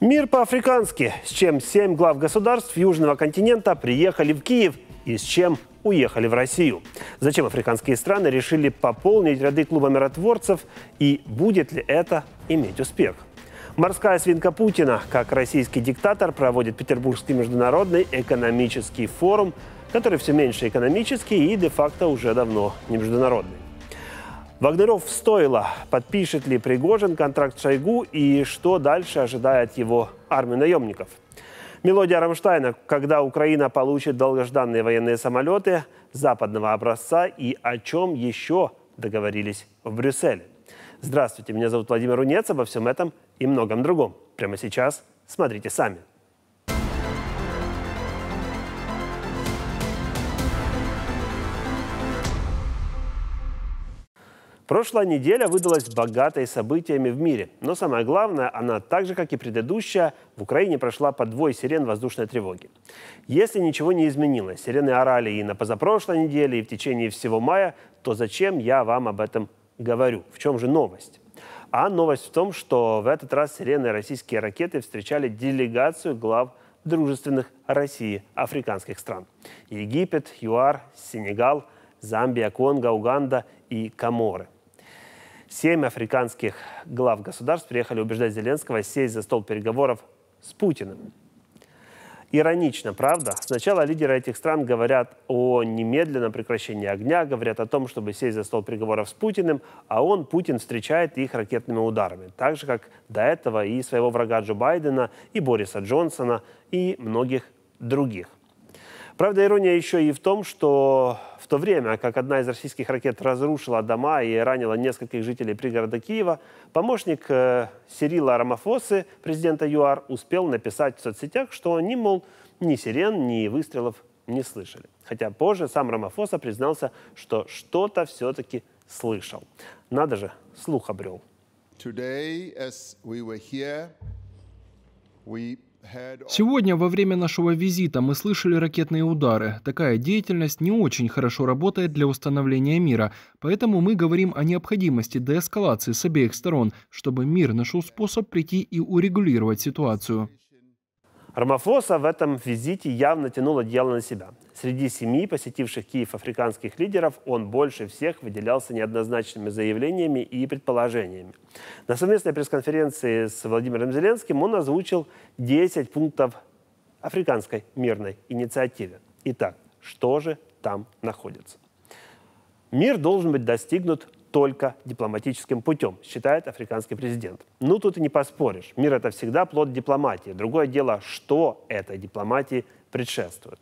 Мир по-африкански, с чем семь глав государств Южного континента приехали в Киев и с чем уехали в Россию. Зачем африканские страны решили пополнить ряды клуба миротворцев и будет ли это иметь успех? Морская свинка Путина, как российский диктатор, проводит Петербургский международный экономический форум, который все меньше экономический и де-факто уже давно не международный. Вагнеров стоило, подпишет ли Пригожин контракт Шойгу и что дальше ожидает его армию наемников. Мелодия Рамштайна «Когда Украина получит долгожданные военные самолеты западного образца» и о чем еще договорились в Брюсселе. Здравствуйте, меня зовут Владимир Унец. Обо всем этом и многом другом. Прямо сейчас смотрите сами. Прошлая неделя выдалась богатой событиями в мире. Но самое главное, она так же, как и предыдущая, в Украине прошла под двой сирен воздушной тревоги. Если ничего не изменилось, сирены орали и на позапрошлой неделе, и в течение всего мая, то зачем я вам об этом говорю? В чем же новость? А новость в том, что в этот раз сирены российские ракеты встречали делегацию глав дружественных России африканских стран. Египет, ЮАР, Сенегал, Замбия, Конго, Уганда и Коморы. Семь африканских глав государств приехали убеждать Зеленского сесть за стол переговоров с Путиным. Иронично, правда? Сначала лидеры этих стран говорят о немедленном прекращении огня, говорят о том, чтобы сесть за стол переговоров с Путиным, а он, Путин, встречает их ракетными ударами. Так же, как до этого и своего врага Джо Байдена, и Бориса Джонсона, и многих других. Правда, ирония еще и в том, что в то время, как одна из российских ракет разрушила дома и ранила нескольких жителей пригорода Киева, помощник э, Сирила Рамафосы, президента ЮАР, успел написать в соцсетях, что они, мол, ни сирен, ни выстрелов не слышали. Хотя позже сам Рамафоса признался, что что-то все-таки слышал. Надо же, слух обрел. Today, as we were here, we Сегодня во время нашего визита мы слышали ракетные удары. Такая деятельность не очень хорошо работает для установления мира, поэтому мы говорим о необходимости деэскалации с обеих сторон, чтобы мир нашел способ прийти и урегулировать ситуацию. Рамафоса в этом визите явно тянул одеяло на себя. Среди семи посетивших Киев африканских лидеров он больше всех выделялся неоднозначными заявлениями и предположениями. На совместной пресс-конференции с Владимиром Зеленским он озвучил 10 пунктов африканской мирной инициативы. Итак, что же там находится? Мир должен быть достигнут только дипломатическим путем, считает африканский президент. Ну, тут и не поспоришь. Мир – это всегда плод дипломатии. Другое дело, что этой дипломатии предшествует.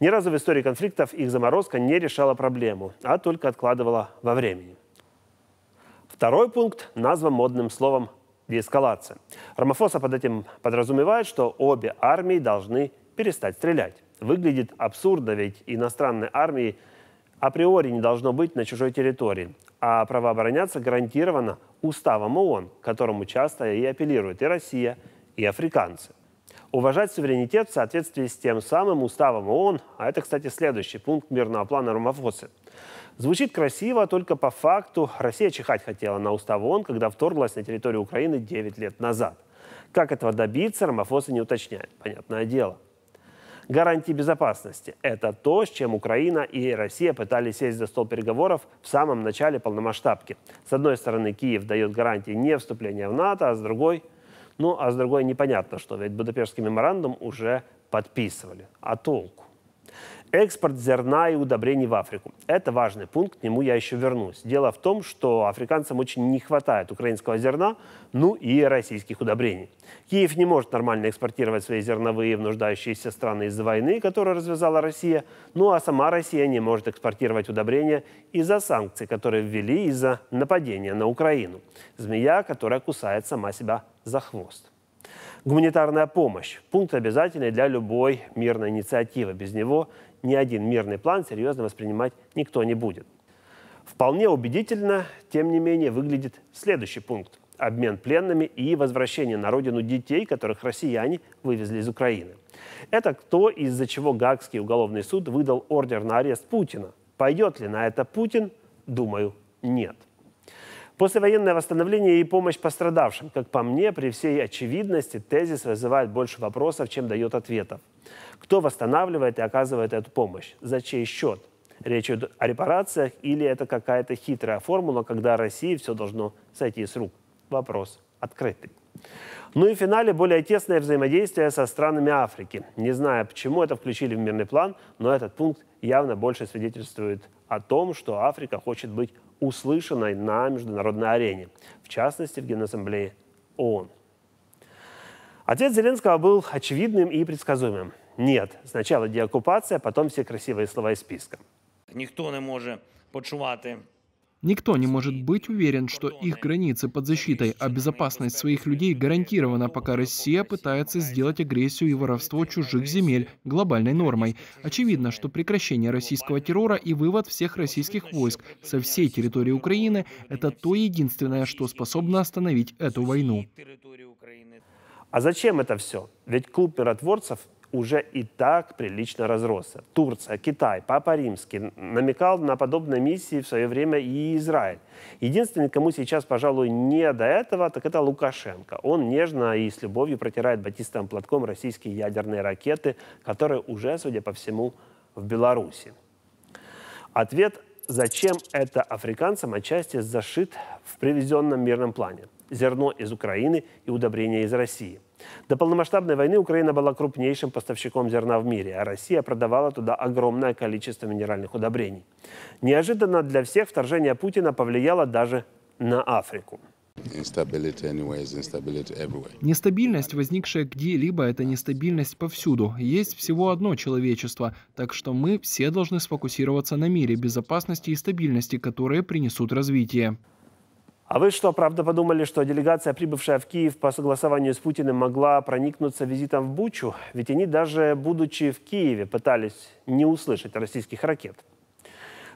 Ни разу в истории конфликтов их заморозка не решала проблему, а только откладывала во времени. Второй пункт назван модным словом деэскалация. Рамафоса под этим подразумевает, что обе армии должны перестать стрелять. Выглядит абсурдно, ведь иностранной армии априори не должно быть на чужой территории а право обороняться гарантировано уставом ООН, к которому часто и апеллируют и Россия, и африканцы. Уважать суверенитет в соответствии с тем самым уставом ООН, а это, кстати, следующий пункт мирного плана Ромафосы. Звучит красиво, только по факту Россия чихать хотела на устав ООН, когда вторглась на территорию Украины 9 лет назад. Как этого добиться, Ромафоса не уточняет, понятное дело – гарантии безопасности. Это то, с чем Украина и Россия пытались сесть за стол переговоров в самом начале полномасштабки. С одной стороны, Киев дает гарантии не вступления в НАТО, а с другой, ну, а с другой непонятно что, ведь Будапештский меморандум уже подписывали. А толку? Экспорт зерна и удобрений в Африку. Это важный пункт, к нему я еще вернусь. Дело в том, что африканцам очень не хватает украинского зерна, ну и российских удобрений. Киев не может нормально экспортировать свои зерновые в нуждающиеся страны из-за войны, которую развязала Россия, ну а сама Россия не может экспортировать удобрения из-за санкций, которые ввели из-за нападения на Украину. Змея, которая кусает сама себя за хвост. Гуманитарная помощь – пункт обязательный для любой мирной инициативы. Без него ни один мирный план серьезно воспринимать никто не будет. Вполне убедительно, тем не менее, выглядит следующий пункт – обмен пленными и возвращение на родину детей, которых россияне вывезли из Украины. Это то, из-за чего Гаагский уголовный суд выдал ордер на арест Путина. Пойдет ли на это Путин? Думаю, нет. Послевоенное восстановление и помощь пострадавшим. Как по мне, при всей очевидности, тезис вызывает больше вопросов, чем дает ответов. Кто восстанавливает и оказывает эту помощь? За чей счет? Речь идет о репарациях или это какая-то хитрая формула, когда России все должно сойти с рук? Вопрос открытый. Ну и в финале более тесное взаимодействие со странами Африки. Не знаю, почему это включили в мирный план, но этот пункт явно больше свидетельствует о том, что Африка хочет быть услышанной на международной арене, в частности в Генассамблее ООН. Ответ Зеленского был очевидным и предсказуемым. Нет, сначала деоккупация, потом все красивые слова из списка. Никто не может почувати Никто не может быть уверен, что их границы под защитой, а безопасность своих людей гарантирована, пока Россия пытается сделать агрессию и воровство чужих земель глобальной нормой. Очевидно, что прекращение российского террора и вывод всех российских войск со всей территории Украины – это то единственное, что способно остановить эту войну. А зачем это все? Ведь клуб миротворцев уже и так прилично разросся. Турция, Китай, Папа Римский намекал на подобные миссии в свое время и Израиль. Единственный, кому сейчас, пожалуй, не до этого, так это Лукашенко. Он нежно и с любовью протирает батистовым платком российские ядерные ракеты, которые уже, судя по всему, в Беларуси. Ответ зачем это африканцам отчасти зашит в привезенном мирном плане. Зерно из Украины и удобрения из России – до полномасштабной войны Украина была крупнейшим поставщиком зерна в мире, а Россия продавала туда огромное количество минеральных удобрений. Неожиданно для всех вторжение Путина повлияло даже на Африку. Нестабильность, возникшая где-либо, это нестабильность повсюду. Есть всего одно человечество, так что мы все должны сфокусироваться на мире, безопасности и стабильности, которые принесут развитие. А вы что, правда подумали, что делегация, прибывшая в Киев по согласованию с Путиным, могла проникнуться визитом в Бучу? Ведь они даже, будучи в Киеве, пытались не услышать российских ракет.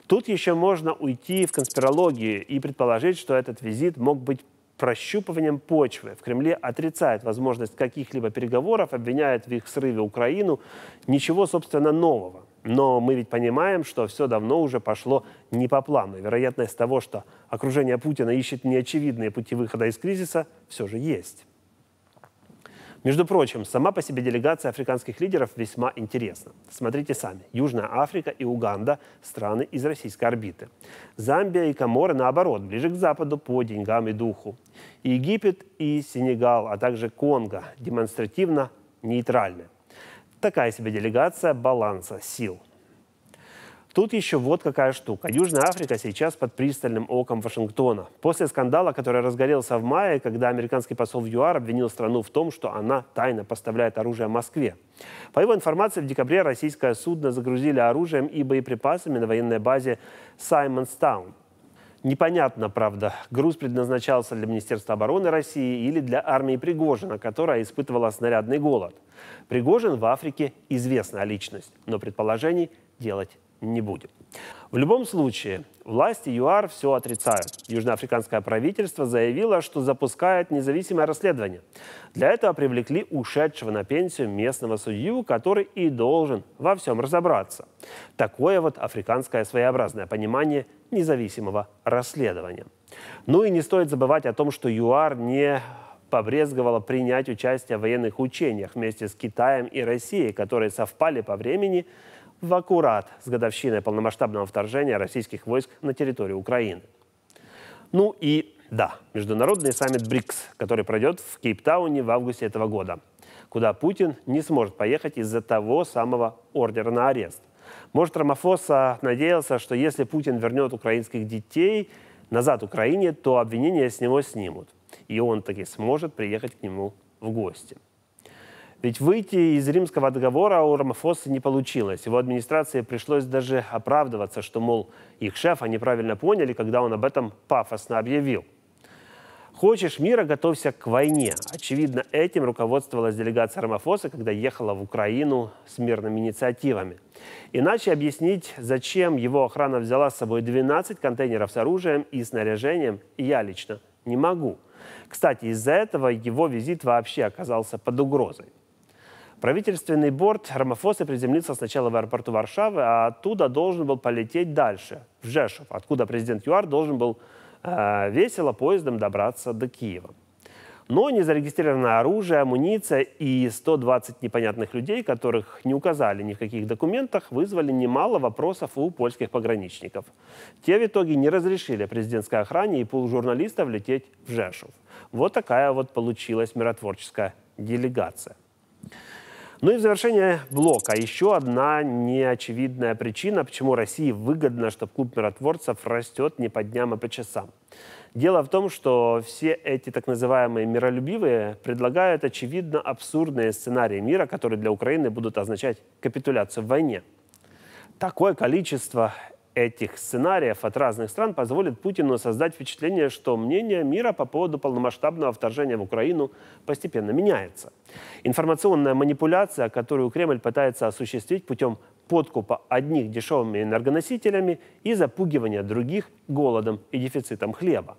Тут еще можно уйти в конспирологию и предположить, что этот визит мог быть прощупыванием почвы. В Кремле отрицает возможность каких-либо переговоров, обвиняет в их срыве Украину. Ничего, собственно, нового. Но мы ведь понимаем, что все давно уже пошло не по плану. вероятность того, что окружение Путина ищет неочевидные пути выхода из кризиса, все же есть. Между прочим, сама по себе делегация африканских лидеров весьма интересна. Смотрите сами. Южная Африка и Уганда – страны из российской орбиты. Замбия и Коморы, наоборот, ближе к Западу по деньгам и духу. Египет и Сенегал, а также Конго демонстративно нейтральны. Такая себе делегация баланса сил. Тут еще вот какая штука. Южная Африка сейчас под пристальным оком Вашингтона. После скандала, который разгорелся в мае, когда американский посол в ЮАР обвинил страну в том, что она тайно поставляет оружие Москве. По его информации, в декабре российское судно загрузили оружием и боеприпасами на военной базе Саймонстаун. Непонятно, правда, груз предназначался для Министерства обороны России или для армии Пригожина, которая испытывала снарядный голод. Пригожин в Африке известная личность, но предположений делать не будем. В любом случае, власти ЮАР все отрицают. Южноафриканское правительство заявило, что запускает независимое расследование. Для этого привлекли ушедшего на пенсию местного судью, который и должен во всем разобраться. Такое вот африканское своеобразное понимание независимого расследования. Ну и не стоит забывать о том, что ЮАР не побрезговала принять участие в военных учениях вместе с Китаем и Россией, которые совпали по времени в аккурат с годовщиной полномасштабного вторжения российских войск на территорию Украины. Ну и да, международный саммит БРИКС, который пройдет в Кейптауне в августе этого года, куда Путин не сможет поехать из-за того самого ордера на арест. Может, Рамафоса надеялся, что если Путин вернет украинских детей назад Украине, то обвинения с него снимут и он таки сможет приехать к нему в гости. Ведь выйти из римского договора у Рамафоса не получилось. Его администрации пришлось даже оправдываться, что, мол, их шефа неправильно поняли, когда он об этом пафосно объявил. Хочешь мира, готовься к войне. Очевидно, этим руководствовалась делегация Рамафоса, когда ехала в Украину с мирными инициативами. Иначе объяснить, зачем его охрана взяла с собой 12 контейнеров с оружием и снаряжением, я лично не могу – кстати, из-за этого его визит вообще оказался под угрозой. Правительственный борт Рамафоса приземлился сначала в аэропорту Варшавы, а оттуда должен был полететь дальше, в Жешов, откуда президент ЮАР должен был э, весело поездом добраться до Киева. Но незарегистрированное оружие, амуниция и 120 непонятных людей, которых не указали ни в каких документах, вызвали немало вопросов у польских пограничников. Те в итоге не разрешили президентской охране и полужурналистов лететь в Жешув. Вот такая вот получилась миротворческая делегация. Ну и в завершение блока еще одна неочевидная причина, почему России выгодно, чтобы клуб миротворцев растет не по дням, а по часам. Дело в том, что все эти так называемые миролюбивые предлагают очевидно абсурдные сценарии мира, которые для Украины будут означать капитуляцию в войне. Такое количество этих сценариев от разных стран позволит Путину создать впечатление, что мнение мира по поводу полномасштабного вторжения в Украину постепенно меняется. Информационная манипуляция, которую Кремль пытается осуществить путем подкупа одних дешевыми энергоносителями и запугивания других голодом и дефицитом хлеба.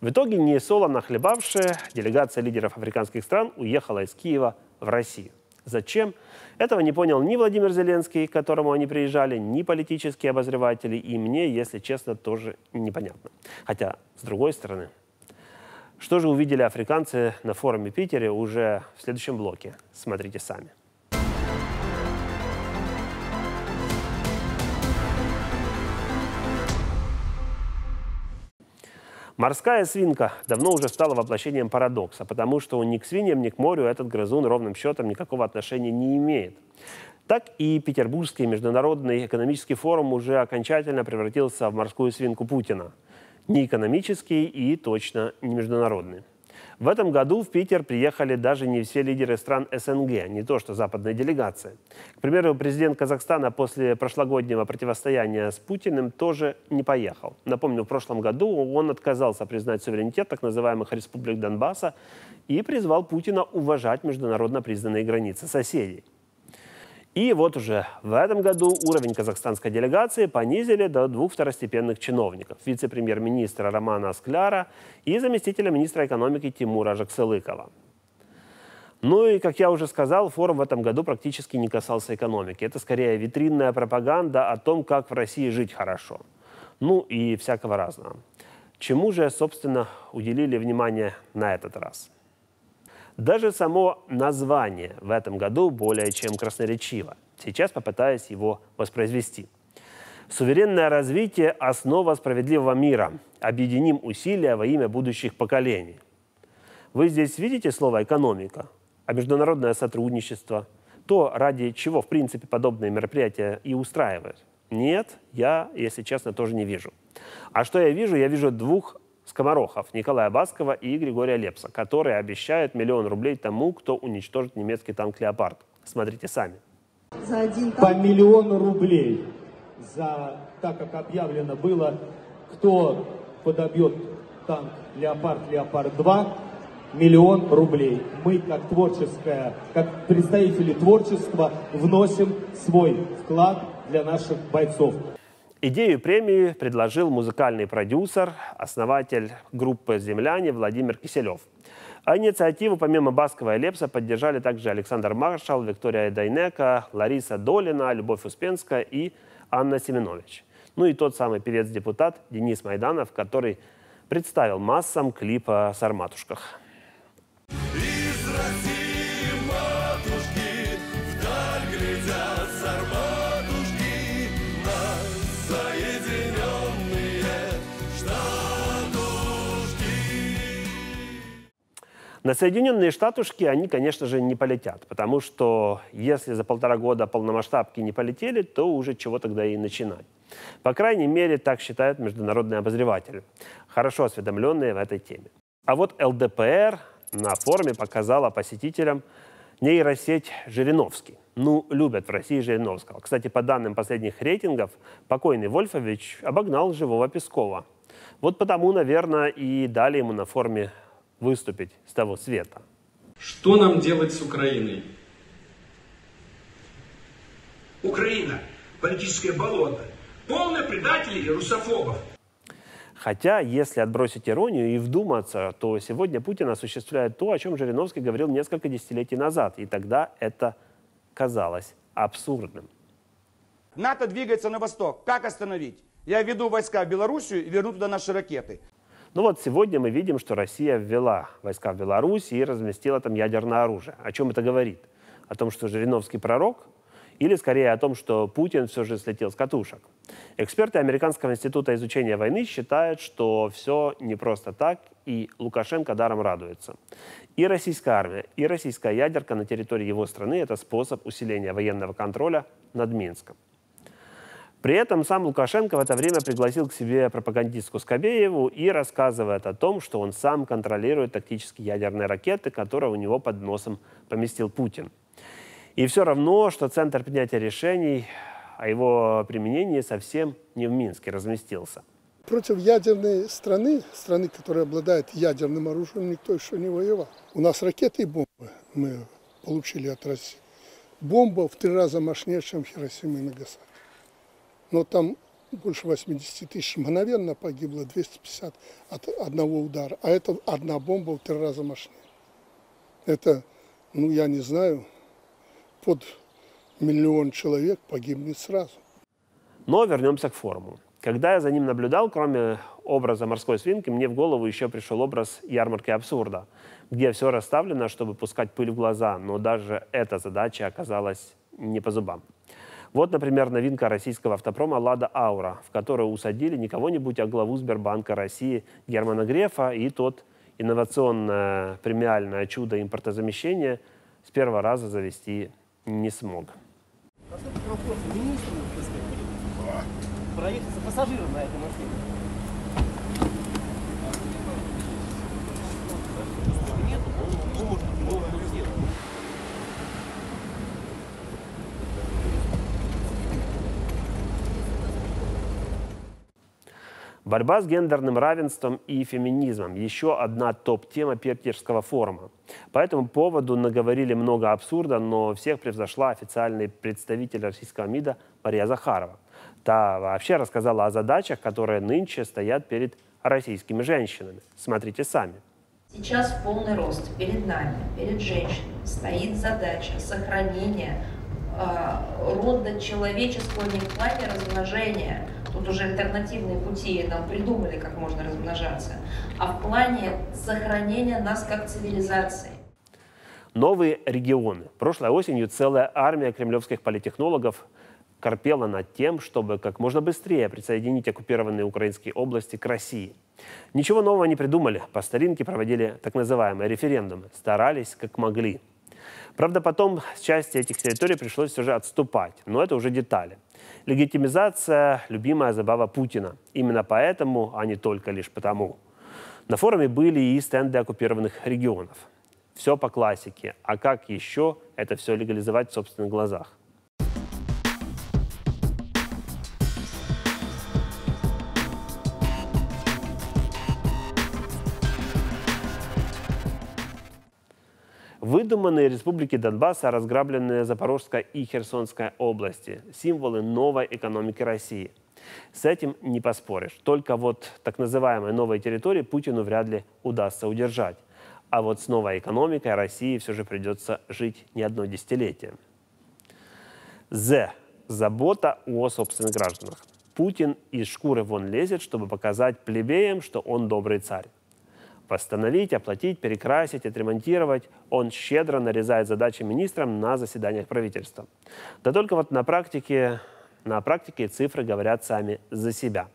В итоге, не солоно хлебавшая, делегация лидеров африканских стран уехала из Киева в Россию. Зачем? Этого не понял ни Владимир Зеленский, к которому они приезжали, ни политические обозреватели, и мне, если честно, тоже непонятно. Хотя, с другой стороны, что же увидели африканцы на форуме Питере уже в следующем блоке? Смотрите сами. Морская свинка давно уже стала воплощением парадокса, потому что ни к свиньям, ни к морю этот грызун ровным счетом никакого отношения не имеет. Так и Петербургский международный экономический форум уже окончательно превратился в морскую свинку Путина. Не экономический и точно не международный. В этом году в Питер приехали даже не все лидеры стран СНГ, не то что западная делегация. К примеру, президент Казахстана после прошлогоднего противостояния с Путиным тоже не поехал. Напомню, в прошлом году он отказался признать суверенитет так называемых республик Донбасса и призвал Путина уважать международно признанные границы соседей. И вот уже в этом году уровень казахстанской делегации понизили до двух второстепенных чиновников. Вице-премьер-министра Романа Скляра и заместителя министра экономики Тимура Жаксылыкова. Ну и, как я уже сказал, форум в этом году практически не касался экономики. Это скорее витринная пропаганда о том, как в России жить хорошо. Ну и всякого разного. Чему же, собственно, уделили внимание на этот раз? Даже само название в этом году более чем красноречиво. Сейчас попытаюсь его воспроизвести. Суверенное развитие – основа справедливого мира. Объединим усилия во имя будущих поколений. Вы здесь видите слово «экономика», а международное сотрудничество – то, ради чего, в принципе, подобные мероприятия и устраивают. Нет, я, если честно, тоже не вижу. А что я вижу? Я вижу двух скоморохов Николая Баскова и Григория Лепса, которые обещают миллион рублей тому, кто уничтожит немецкий танк «Леопард». Смотрите сами. За один танк... По миллиону рублей за, так как объявлено было, кто подобьет танк «Леопард», «Леопард-2», миллион рублей. Мы, как творческая, как представители творчества, вносим свой вклад для наших бойцов. Идею премии предложил музыкальный продюсер, основатель группы «Земляне» Владимир Киселев. А инициативу помимо Баскова и Лепса поддержали также Александр Маршал, Виктория Дайнека, Лариса Долина, Любовь Успенская и Анна Семенович. Ну и тот самый певец-депутат Денис Майданов, который представил массам клип о «Сарматушках». Из России На Соединенные Штатушки они, конечно же, не полетят, потому что если за полтора года полномасштабки не полетели, то уже чего тогда и начинать. По крайней мере, так считают международные обозреватели, хорошо осведомленные в этой теме. А вот ЛДПР на форуме показала посетителям нейросеть Жириновский. Ну, любят в России Жириновского. Кстати, по данным последних рейтингов, покойный Вольфович обогнал живого Пескова. Вот потому, наверное, и дали ему на форуме выступить с того света. Что нам делать с Украиной? Украина – политическое болото, полное предателей и русофобов. Хотя, если отбросить иронию и вдуматься, то сегодня Путин осуществляет то, о чем Жириновский говорил несколько десятилетий назад. И тогда это казалось абсурдным. НАТО двигается на восток. Как остановить? Я веду войска в Белоруссию и верну туда наши ракеты. Ну вот сегодня мы видим, что Россия ввела войска в Беларусь и разместила там ядерное оружие. О чем это говорит? О том, что Жириновский пророк? Или скорее о том, что Путин все же слетел с катушек? Эксперты Американского института изучения войны считают, что все не просто так, и Лукашенко даром радуется. И российская армия, и российская ядерка на территории его страны – это способ усиления военного контроля над Минском. При этом сам Лукашенко в это время пригласил к себе пропагандистку Скобееву и рассказывает о том, что он сам контролирует тактические ядерные ракеты, которые у него под носом поместил Путин. И все равно, что центр принятия решений о его применении совсем не в Минске разместился. Против ядерной страны, страны, которая обладает ядерным оружием, никто еще не воевал. У нас ракеты и бомбы мы получили от России. Бомба в три раза мощнее, чем Хиросима и Нагасаки но там больше 80 тысяч мгновенно погибло, 250 от одного удара. А это одна бомба в три раза мощнее. Это, ну я не знаю, под миллион человек погибнет сразу. Но вернемся к форуму. Когда я за ним наблюдал, кроме образа морской свинки, мне в голову еще пришел образ ярмарки абсурда, где все расставлено, чтобы пускать пыль в глаза, но даже эта задача оказалась не по зубам. Вот, например, новинка российского автопрома «Лада Аура», в которую усадили не кого-нибудь, а главу Сбербанка России Германа Грефа, и тот инновационное премиальное чудо импортозамещения с первого раза завести не смог. Проехать за пассажиром на этой машине. Борьба с гендерным равенством и феминизмом – еще одна топ-тема Питерского форума. По этому поводу наговорили много абсурда, но всех превзошла официальный представитель российского МИДа Мария Захарова. Та вообще рассказала о задачах, которые нынче стоят перед российскими женщинами. Смотрите сами. Сейчас полный рост перед нами, перед женщинами стоит задача сохранения э, рода человеческого не в плане размножения, Тут уже альтернативные пути нам придумали, как можно размножаться. А в плане сохранения нас как цивилизации. Новые регионы. Прошлой осенью целая армия кремлевских политехнологов корпела над тем, чтобы как можно быстрее присоединить оккупированные украинские области к России. Ничего нового не придумали. По старинке проводили так называемые референдумы. Старались как могли. Правда, потом части этих территорий пришлось все же отступать. Но это уже детали. Легитимизация – любимая забава Путина. Именно поэтому, а не только лишь потому. На форуме были и стенды оккупированных регионов. Все по классике. А как еще это все легализовать в собственных глазах? Выдуманные республики Донбасса, разграбленные Запорожская и Херсонская области – символы новой экономики России. С этим не поспоришь. Только вот так называемые новые территории Путину вряд ли удастся удержать. А вот с новой экономикой России все же придется жить не одно десятилетие. З. Забота о собственных гражданах. Путин из шкуры вон лезет, чтобы показать плебеям, что он добрый царь восстановить, оплатить, перекрасить, отремонтировать. Он щедро нарезает задачи министрам на заседаниях правительства. Да только вот на практике на практике цифры говорят сами за себя.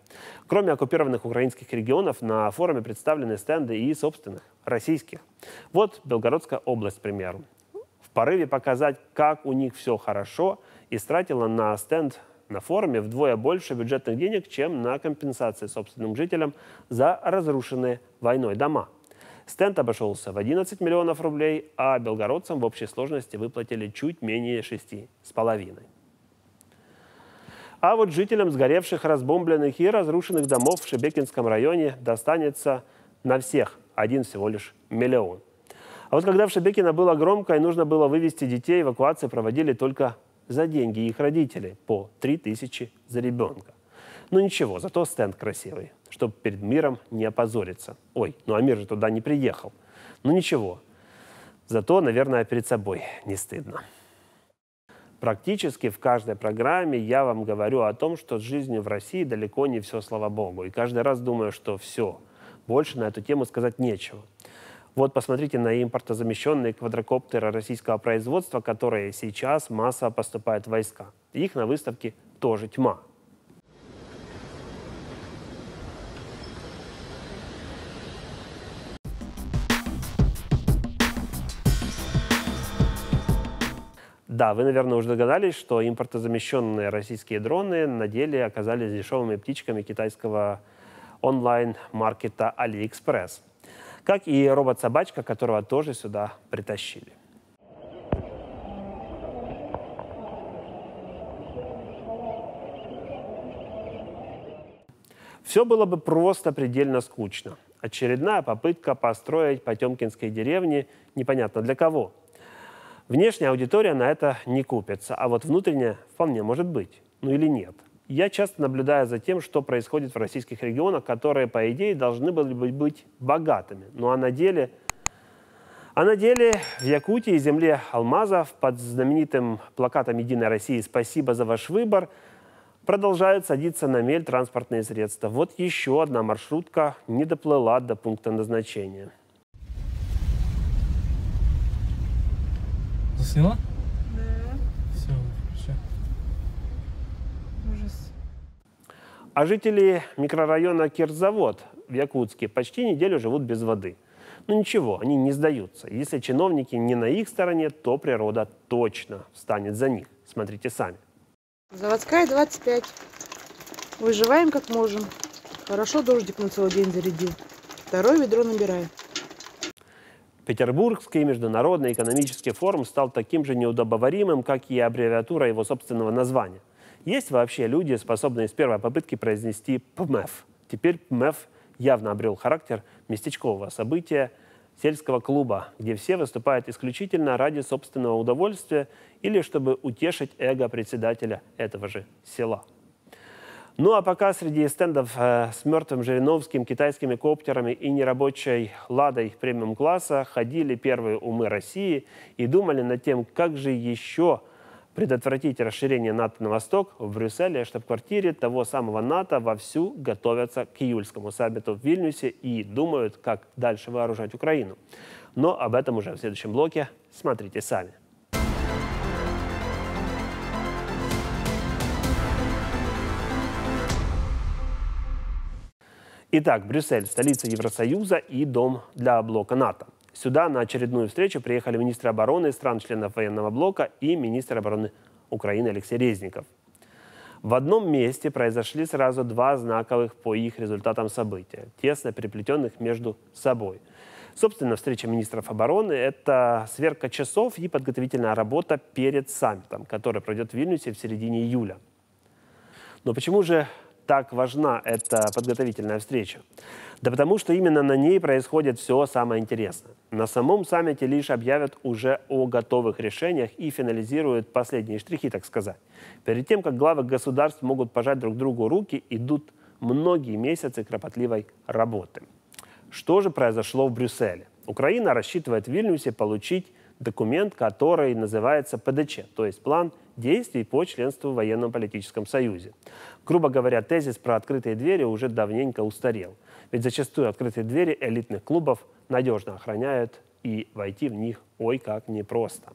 Кроме оккупированных украинских регионов, на форуме представлены стенды и собственных, российских. Вот Белгородская область, к примеру. В порыве показать, как у них все хорошо, истратила на стенд на форуме вдвое больше бюджетных денег, чем на компенсации собственным жителям за разрушенные войной дома. Стенд обошелся в 11 миллионов рублей, а белгородцам в общей сложности выплатили чуть менее 6,5. А вот жителям сгоревших, разбомбленных и разрушенных домов в Шебекинском районе достанется на всех один всего лишь миллион. А вот когда в Шебекино было громко и нужно было вывести детей, эвакуации проводили только за деньги их родителей по 3000 за ребенка. Ну ничего, зато стенд красивый, чтобы перед миром не опозориться. Ой, ну а мир же туда не приехал. Ну ничего, зато, наверное, перед собой не стыдно. Практически в каждой программе я вам говорю о том, что с жизнью в России далеко не все, слава богу. И каждый раз думаю, что все. Больше на эту тему сказать нечего. Вот посмотрите на импортозамещенные квадрокоптеры российского производства, которые сейчас массово поступают в войска. Их на выставке тоже тьма. Да, вы, наверное, уже догадались, что импортозамещенные российские дроны на деле оказались дешевыми птичками китайского онлайн-маркета AliExpress. Как и робот-собачка, которого тоже сюда притащили. Все было бы просто предельно скучно. Очередная попытка построить Потемкинской деревне непонятно для кого – Внешняя аудитория на это не купится, а вот внутренняя вполне может быть. Ну или нет. Я часто наблюдаю за тем, что происходит в российских регионах, которые, по идее, должны были бы быть богатыми. Ну а на деле... А на деле в Якутии, земле алмазов, под знаменитым плакатом «Единой России. Спасибо за ваш выбор» продолжают садиться на мель транспортные средства. Вот еще одна маршрутка не доплыла до пункта назначения. Засняла? Да. Все, включай. Ужас. А жители микрорайона Кирзавод в Якутске почти неделю живут без воды. Но ну, ничего, они не сдаются. Если чиновники не на их стороне, то природа точно встанет за них. Смотрите сами. Заводская 25. Выживаем как можем. Хорошо дождик на целый день зарядил. Второе ведро набираю. Петербургский международный экономический форум стал таким же неудобоваримым, как и аббревиатура его собственного названия. Есть вообще люди, способные с первой попытки произнести ПМЭФ. Теперь ПМЭФ явно обрел характер местечкового события, сельского клуба, где все выступают исключительно ради собственного удовольствия или чтобы утешить эго председателя этого же села. Ну а пока среди стендов э, с мертвым Жириновским, китайскими коптерами и нерабочей «Ладой» премиум-класса ходили первые умы России и думали над тем, как же еще предотвратить расширение НАТО на восток, в Брюсселе, штаб-квартире того самого НАТО вовсю готовятся к июльскому саммиту в Вильнюсе и думают, как дальше вооружать Украину. Но об этом уже в следующем блоке. Смотрите сами. Итак, Брюссель – столица Евросоюза и дом для блока НАТО. Сюда на очередную встречу приехали министры обороны стран-членов военного блока и министр обороны Украины Алексей Резников. В одном месте произошли сразу два знаковых по их результатам события, тесно переплетенных между собой. Собственно, встреча министров обороны – это сверка часов и подготовительная работа перед саммитом, который пройдет в Вильнюсе в середине июля. Но почему же так важна эта подготовительная встреча? Да потому что именно на ней происходит все самое интересное. На самом саммите лишь объявят уже о готовых решениях и финализируют последние штрихи, так сказать. Перед тем, как главы государств могут пожать друг другу руки, идут многие месяцы кропотливой работы. Что же произошло в Брюсселе? Украина рассчитывает в Вильнюсе получить документ, который называется ПДЧ, то есть план действий по членству в военном политическом союзе. Грубо говоря, тезис про открытые двери уже давненько устарел. Ведь зачастую открытые двери элитных клубов надежно охраняют, и войти в них ой как непросто.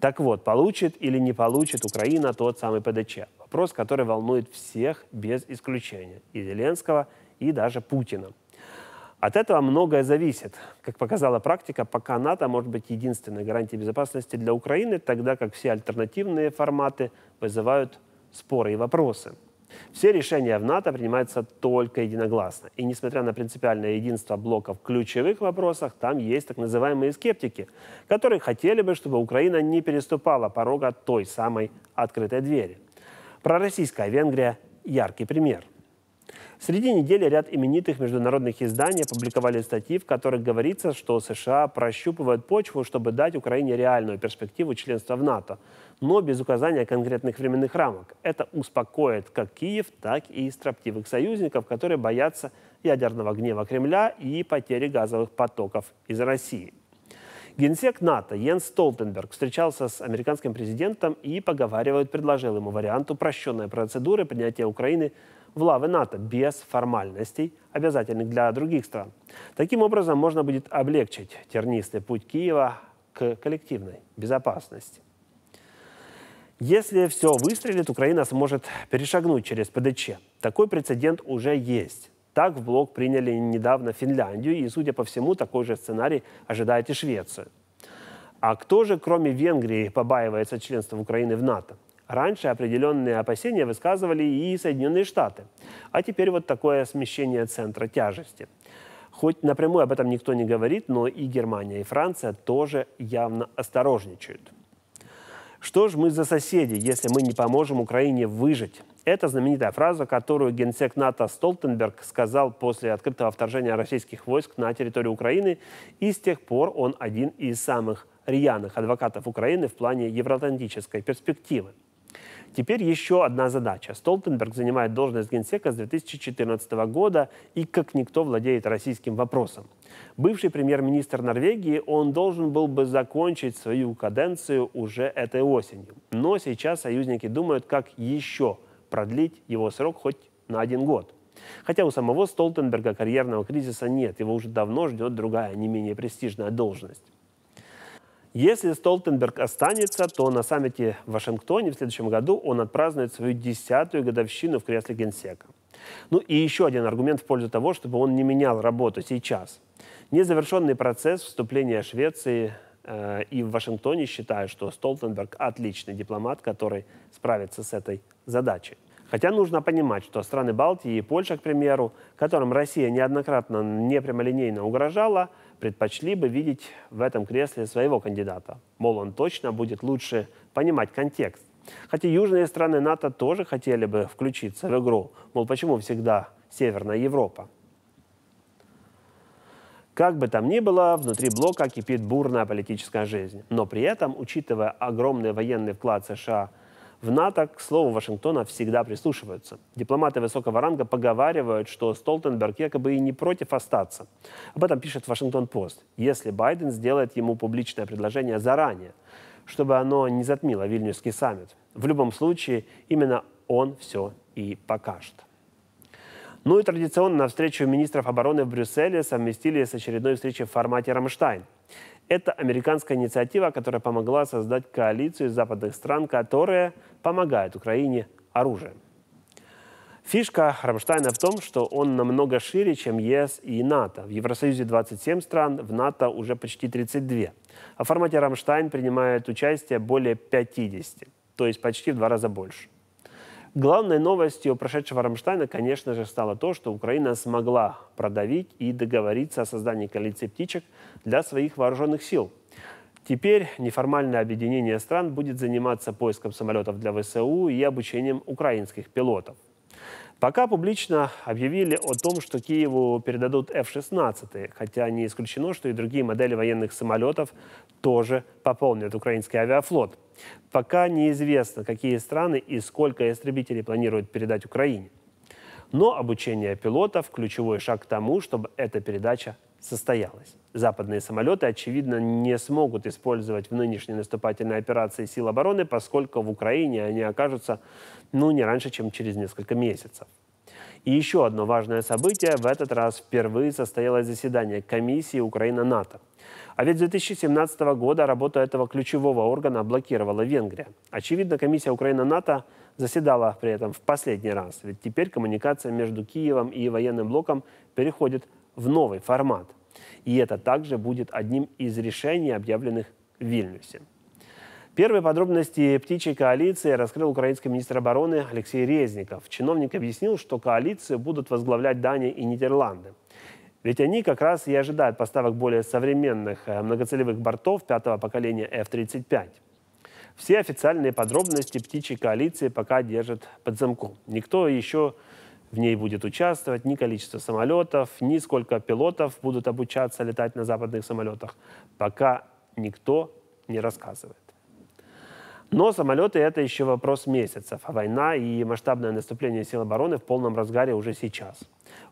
Так вот, получит или не получит Украина тот самый ПДЧ? Вопрос, который волнует всех без исключения. И Зеленского, и даже Путина. От этого многое зависит. Как показала практика, пока НАТО может быть единственной гарантией безопасности для Украины, тогда как все альтернативные форматы вызывают споры и вопросы. Все решения в НАТО принимаются только единогласно. И несмотря на принципиальное единство блоков в ключевых вопросах, там есть так называемые скептики, которые хотели бы, чтобы Украина не переступала порога той самой открытой двери. Пророссийская Венгрия – яркий пример. Среди недели ряд именитых международных изданий опубликовали статьи, в которых говорится, что США прощупывают почву, чтобы дать Украине реальную перспективу членства в НАТО, но без указания конкретных временных рамок. Это успокоит как Киев, так и строптивых союзников, которые боятся ядерного гнева Кремля и потери газовых потоков из России. Генсек НАТО Йенс Столтенберг встречался с американским президентом и, поговаривают, предложил ему вариант упрощенной процедуры принятия Украины в лавы НАТО без формальностей, обязательных для других стран. Таким образом, можно будет облегчить тернистый путь Киева к коллективной безопасности. Если все выстрелит, Украина сможет перешагнуть через ПДЧ. Такой прецедент уже есть. Так в блок приняли недавно Финляндию, и, судя по всему, такой же сценарий ожидает и Швецию. А кто же, кроме Венгрии, побаивается членства Украины в НАТО? Раньше определенные опасения высказывали и Соединенные Штаты. А теперь вот такое смещение центра тяжести. Хоть напрямую об этом никто не говорит, но и Германия, и Франция тоже явно осторожничают. Что ж мы за соседи, если мы не поможем Украине выжить? Это знаменитая фраза, которую генсек НАТО Столтенберг сказал после открытого вторжения российских войск на территорию Украины, и с тех пор он один из самых рьяных адвокатов Украины в плане евроатлантической перспективы. Теперь еще одна задача. Столтенберг занимает должность генсека с 2014 года и как никто владеет российским вопросом. Бывший премьер-министр Норвегии, он должен был бы закончить свою каденцию уже этой осенью. Но сейчас союзники думают, как еще продлить его срок хоть на один год. Хотя у самого Столтенберга карьерного кризиса нет, его уже давно ждет другая, не менее престижная должность. Если Столтенберг останется, то на саммите в Вашингтоне в следующем году он отпразднует свою десятую годовщину в кресле генсека. Ну и еще один аргумент в пользу того, чтобы он не менял работу сейчас. Незавершенный процесс вступления Швеции э, и в Вашингтоне считают, что Столтенберг отличный дипломат, который справится с этой задачей. Хотя нужно понимать, что страны Балтии и Польша, к примеру, которым Россия неоднократно непрямолинейно угрожала, предпочли бы видеть в этом кресле своего кандидата. Мол, он точно будет лучше понимать контекст. Хотя южные страны НАТО тоже хотели бы включиться в игру. Мол, почему всегда Северная Европа? Как бы там ни было, внутри блока кипит бурная политическая жизнь. Но при этом, учитывая огромный военный вклад США – в НАТО, к слову, Вашингтона всегда прислушиваются. Дипломаты высокого ранга поговаривают, что Столтенберг якобы и не против остаться. Об этом пишет Вашингтон-Пост. Если Байден сделает ему публичное предложение заранее, чтобы оно не затмило Вильнюсский саммит. В любом случае, именно он все и покажет. Ну и традиционно на встречу министров обороны в Брюсселе совместили с очередной встречей в формате «Рамштайн». Это американская инициатива, которая помогла создать коалицию из западных стран, которые помогают Украине оружием. Фишка Рамштайна в том, что он намного шире, чем ЕС и НАТО. В Евросоюзе 27 стран, в НАТО уже почти 32. А в формате Рамштайн принимает участие более 50, то есть почти в два раза больше. Главной новостью прошедшего Рамштайна, конечно же, стало то, что Украина смогла продавить и договориться о создании коалиции птичек для своих вооруженных сил. Теперь неформальное объединение стран будет заниматься поиском самолетов для ВСУ и обучением украинских пилотов. Пока публично объявили о том, что Киеву передадут F-16, хотя не исключено, что и другие модели военных самолетов тоже пополнят украинский авиафлот. Пока неизвестно, какие страны и сколько истребителей планируют передать Украине. Но обучение пилотов – ключевой шаг к тому, чтобы эта передача состоялась. Западные самолеты, очевидно, не смогут использовать в нынешней наступательной операции сил обороны, поскольку в Украине они окажутся ну, не раньше, чем через несколько месяцев. И еще одно важное событие. В этот раз впервые состоялось заседание комиссии Украина-НАТО. А ведь с 2017 года работу этого ключевого органа блокировала Венгрия. Очевидно, комиссия Украина-НАТО заседала при этом в последний раз. Ведь теперь коммуникация между Киевом и военным блоком переходит в новый формат. И это также будет одним из решений, объявленных в Вильнюсе. Первые подробности птичьей коалиции раскрыл украинский министр обороны Алексей Резников. Чиновник объяснил, что коалицию будут возглавлять Дания и Нидерланды. Ведь они как раз и ожидают поставок более современных э, многоцелевых бортов пятого поколения F-35. Все официальные подробности птичьей коалиции пока держат под замком. Никто еще в ней будет участвовать, ни количество самолетов, ни сколько пилотов будут обучаться летать на западных самолетах, пока никто не рассказывает. Но самолеты – это еще вопрос месяцев, а война и масштабное наступление сил обороны в полном разгаре уже сейчас.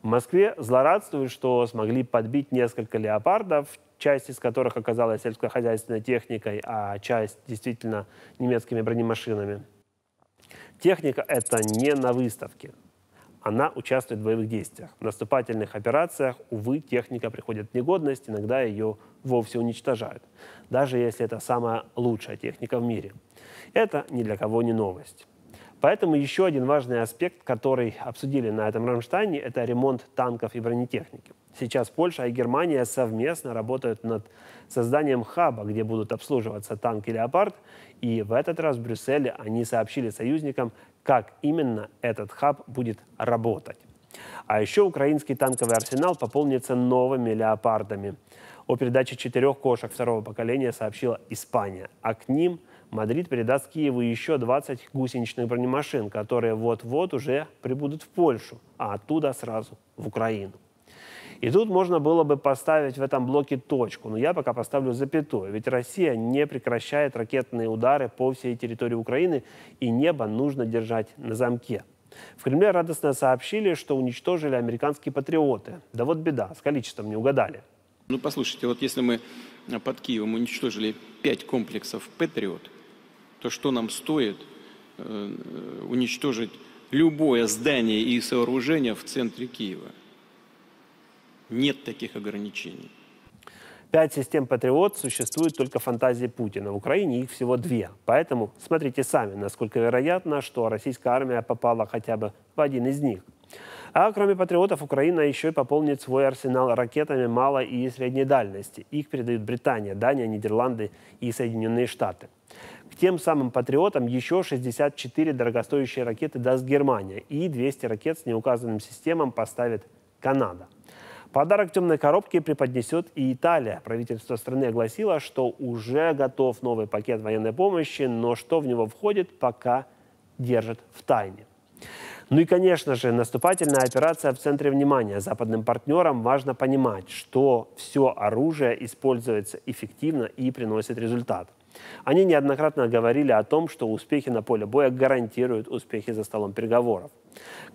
В Москве злорадствуют, что смогли подбить несколько леопардов, часть из которых оказалась сельскохозяйственной техникой, а часть действительно немецкими бронемашинами. Техника это не на выставке. Она участвует в боевых действиях. В наступательных операциях, увы, техника приходит в негодность, иногда ее вовсе уничтожают, даже если это самая лучшая техника в мире. Это ни для кого не новость. Поэтому еще один важный аспект, который обсудили на этом Рамштайне, это ремонт танков и бронетехники. Сейчас Польша и Германия совместно работают над созданием хаба, где будут обслуживаться танки «Леопард», и в этот раз в Брюсселе они сообщили союзникам, как именно этот хаб будет работать. А еще украинский танковый арсенал пополнится новыми «Леопардами». О передаче четырех кошек второго поколения сообщила Испания, а к ним – Мадрид передаст Киеву еще 20 гусеничных бронемашин, которые вот-вот уже прибудут в Польшу, а оттуда сразу в Украину. И тут можно было бы поставить в этом блоке точку, но я пока поставлю запятую, ведь Россия не прекращает ракетные удары по всей территории Украины, и небо нужно держать на замке. В Кремле радостно сообщили, что уничтожили американские патриоты. Да вот беда, с количеством не угадали. Ну, послушайте, вот если мы под Киевом уничтожили пять комплексов «Патриот», то что нам стоит э, уничтожить любое здание и сооружение в центре Киева? Нет таких ограничений. Пять систем «Патриот» существует только в фантазии Путина. В Украине их всего две. Поэтому смотрите сами, насколько вероятно, что российская армия попала хотя бы в один из них. А кроме «Патриотов», Украина еще и пополнит свой арсенал ракетами малой и средней дальности. Их передают Британия, Дания, Нидерланды и Соединенные Штаты. К тем самым патриотам еще 64 дорогостоящие ракеты даст Германия и 200 ракет с неуказанным системам поставит Канада. Подарок темной коробки преподнесет и Италия. Правительство страны огласило, что уже готов новый пакет военной помощи, но что в него входит, пока держит в тайне. Ну и, конечно же, наступательная операция в центре внимания. Западным партнерам важно понимать, что все оружие используется эффективно и приносит результат. Они неоднократно говорили о том, что успехи на поле боя гарантируют успехи за столом переговоров.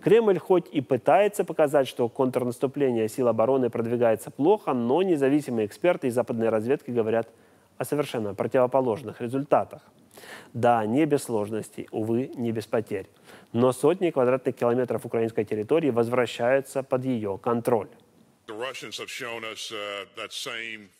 Кремль хоть и пытается показать, что контрнаступление сил обороны продвигается плохо, но независимые эксперты и западной разведки говорят о совершенно противоположных результатах. Да, не без сложностей, увы, не без потерь. Но сотни квадратных километров украинской территории возвращаются под ее контроль. Uh,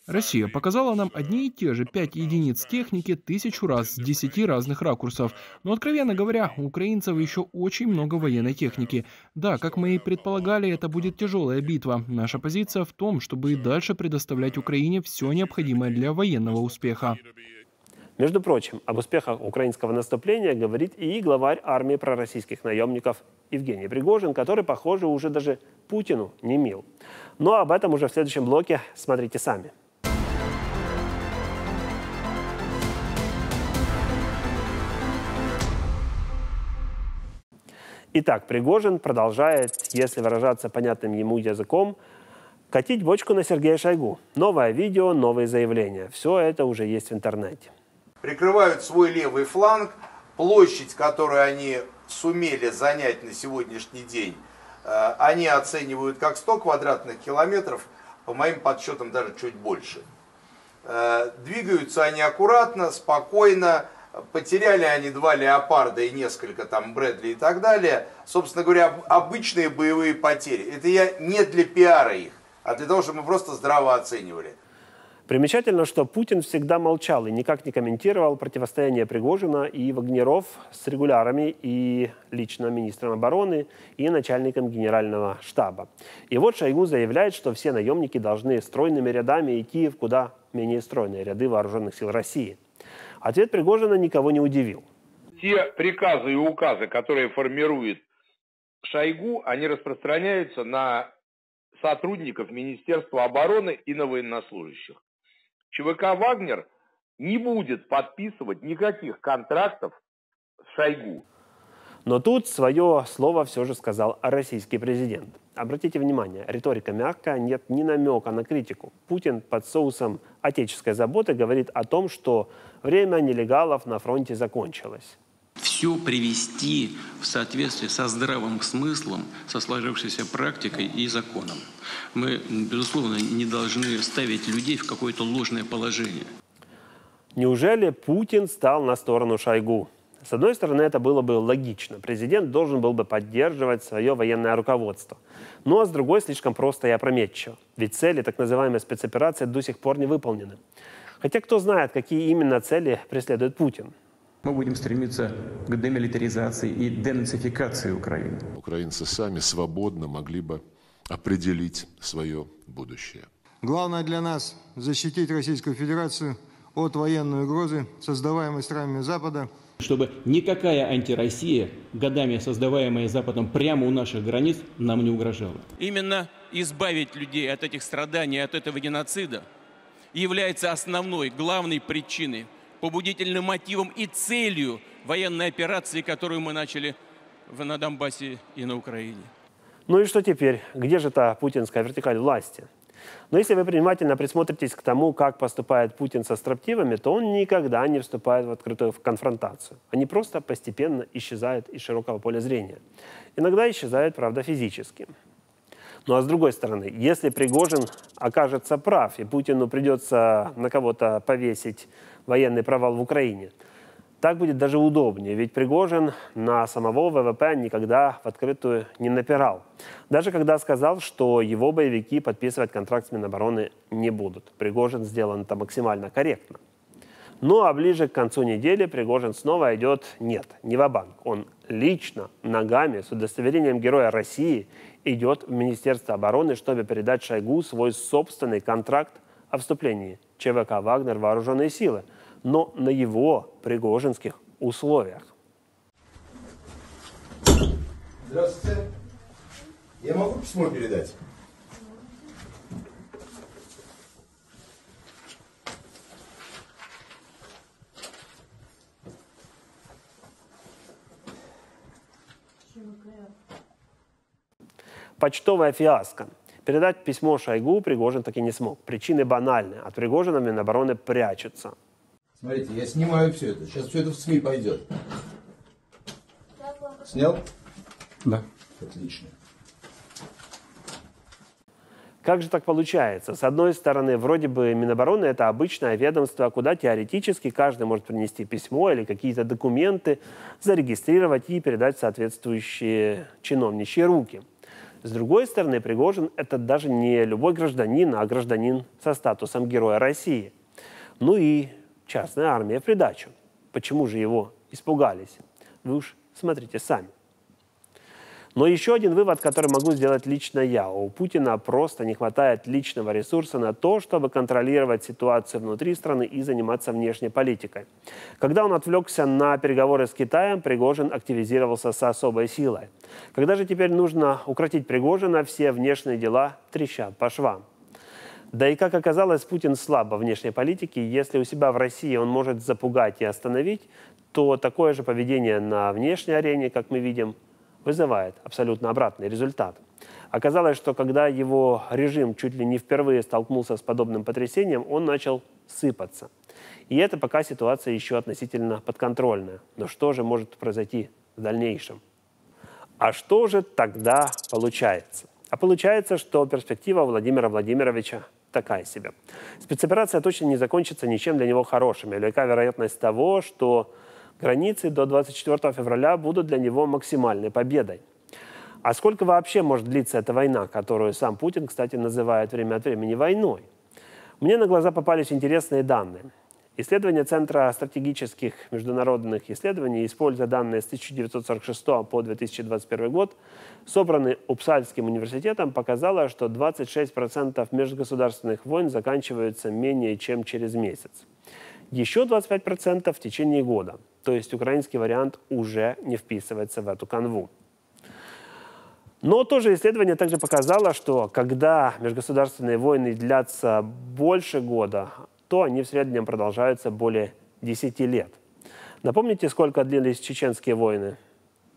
Россия показала нам одни и те же пять единиц техники тысячу раз с десяти разных ракурсов. Но, откровенно говоря, у украинцев еще очень много военной техники. Да, как мы и предполагали, это будет тяжелая битва. Наша позиция в том, чтобы и дальше предоставлять Украине все необходимое для военного успеха. Между прочим, об успехах украинского наступления говорит и главарь армии пророссийских наемников Евгений Пригожин, который, похоже, уже даже Путину не мил. Но об этом уже в следующем блоке смотрите сами. Итак, Пригожин продолжает, если выражаться понятным ему языком, катить бочку на Сергея Шойгу. Новое видео, новые заявления. Все это уже есть в интернете прикрывают свой левый фланг, площадь, которую они сумели занять на сегодняшний день, они оценивают как 100 квадратных километров, по моим подсчетам даже чуть больше. Э, двигаются они аккуратно, спокойно, потеряли они два леопарда и несколько там Брэдли и так далее. Собственно говоря, обычные боевые потери. Это я не для пиара их, а для того, чтобы мы просто здраво оценивали. Примечательно, что Путин всегда молчал и никак не комментировал противостояние Пригожина и Вагнеров с регулярами и лично министром обороны и начальником генерального штаба. И вот Шойгу заявляет, что все наемники должны стройными рядами идти в куда менее стройные ряды вооруженных сил России. Ответ Пригожина никого не удивил. Те приказы и указы, которые формирует Шойгу, они распространяются на сотрудников Министерства обороны и на военнослужащих. ЧВК «Вагнер» не будет подписывать никаких контрактов с Шойгу. Но тут свое слово все же сказал российский президент. Обратите внимание, риторика мягкая, нет ни намека на критику. Путин под соусом отеческой заботы говорит о том, что время нелегалов на фронте закончилось. Все привести в соответствие со здравым смыслом, со сложившейся практикой и законом. Мы, безусловно, не должны ставить людей в какое-то ложное положение. Неужели Путин стал на сторону Шойгу? С одной стороны, это было бы логично. Президент должен был бы поддерживать свое военное руководство. Ну а с другой, слишком просто и опрометчиво. Ведь цели так называемой спецоперации до сих пор не выполнены. Хотя кто знает, какие именно цели преследует Путин. Мы будем стремиться к демилитаризации и денацификации Украины. Украинцы сами свободно могли бы определить свое будущее. Главное для нас – защитить Российскую Федерацию от военной угрозы, создаваемой странами Запада – чтобы никакая антироссия, годами создаваемая Западом прямо у наших границ, нам не угрожала. Именно избавить людей от этих страданий, от этого геноцида является основной, главной причиной, побудительным мотивом и целью военной операции, которую мы начали на Донбассе и на Украине. Ну и что теперь? Где же та путинская вертикаль власти? Но если вы внимательно присмотритесь к тому, как поступает Путин со строптивыми, то он никогда не вступает в открытую конфронтацию. Они просто постепенно исчезают из широкого поля зрения. Иногда исчезают, правда, физически. Ну а с другой стороны, если Пригожин окажется прав, и Путину придется на кого-то повесить военный провал в Украине – так будет даже удобнее, ведь Пригожин на самого ВВП никогда в открытую не напирал. Даже когда сказал, что его боевики подписывать контракт с Минобороны не будут. Пригожин сделан это максимально корректно. Ну а ближе к концу недели Пригожин снова идет, нет, не в банк Он лично, ногами, с удостоверением Героя России идет в Министерство обороны, чтобы передать Шойгу свой собственный контракт о вступлении ЧВК «Вагнер» в вооруженные силы – но на его пригожинских условиях. Здравствуйте. Я могу письмо передать? Почтовая фиаско. Передать письмо Шойгу Пригожин таки не смог. Причины банальны. От Пригожина Минобороны прячутся. Смотрите, я снимаю все это. Сейчас все это в СМИ пойдет. Снял? Да. Отлично. Как же так получается? С одной стороны, вроде бы Минобороны – это обычное ведомство, куда теоретически каждый может принести письмо или какие-то документы, зарегистрировать и передать соответствующие чиновничьи руки. С другой стороны, Пригожин – это даже не любой гражданин, а гражданин со статусом Героя России. Ну и частная армия в придачу. Почему же его испугались? Вы уж смотрите сами. Но еще один вывод, который могу сделать лично я. У Путина просто не хватает личного ресурса на то, чтобы контролировать ситуацию внутри страны и заниматься внешней политикой. Когда он отвлекся на переговоры с Китаем, Пригожин активизировался с особой силой. Когда же теперь нужно укротить Пригожина, все внешние дела трещат по швам. Да и, как оказалось, Путин слабо в внешней политике. Если у себя в России он может запугать и остановить, то такое же поведение на внешней арене, как мы видим, вызывает абсолютно обратный результат. Оказалось, что когда его режим чуть ли не впервые столкнулся с подобным потрясением, он начал сыпаться. И это пока ситуация еще относительно подконтрольная. Но что же может произойти в дальнейшем? А что же тогда получается? А получается, что перспектива Владимира Владимировича такая себе. Спецоперация точно не закончится ничем для него хорошим. Велика вероятность того, что границы до 24 февраля будут для него максимальной победой. А сколько вообще может длиться эта война, которую сам Путин, кстати, называет время от времени войной? Мне на глаза попались интересные данные. Исследования Центра стратегических международных исследований, используя данные с 1946 по 2021 год, собранные Упсальским университетом, показало, что 26% межгосударственных войн заканчиваются менее чем через месяц. Еще 25% в течение года. То есть украинский вариант уже не вписывается в эту канву. Но тоже исследование также показало, что когда межгосударственные войны длятся больше года, то они в среднем продолжаются более 10 лет. Напомните, сколько длились чеченские войны?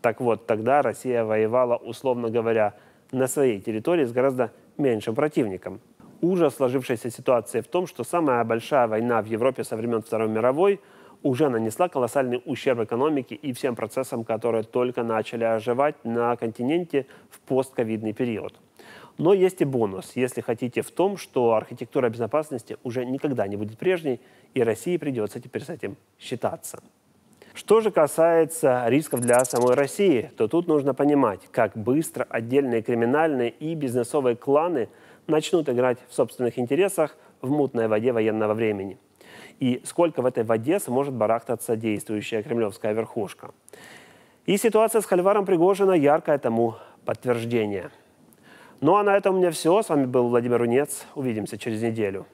Так вот, тогда Россия воевала, условно говоря, на своей территории с гораздо меньшим противником. Ужас сложившейся ситуации в том, что самая большая война в Европе со времен Второй мировой уже нанесла колоссальный ущерб экономике и всем процессам, которые только начали оживать на континенте в постковидный период. Но есть и бонус, если хотите, в том, что архитектура безопасности уже никогда не будет прежней, и России придется теперь с этим считаться. Что же касается рисков для самой России, то тут нужно понимать, как быстро отдельные криминальные и бизнесовые кланы начнут играть в собственных интересах в мутной воде военного времени. И сколько в этой воде сможет барахтаться действующая кремлевская верхушка. И ситуация с Хальваром Пригожина яркое тому подтверждение. Ну а на этом у меня все. С вами был Владимир Унец. Увидимся через неделю.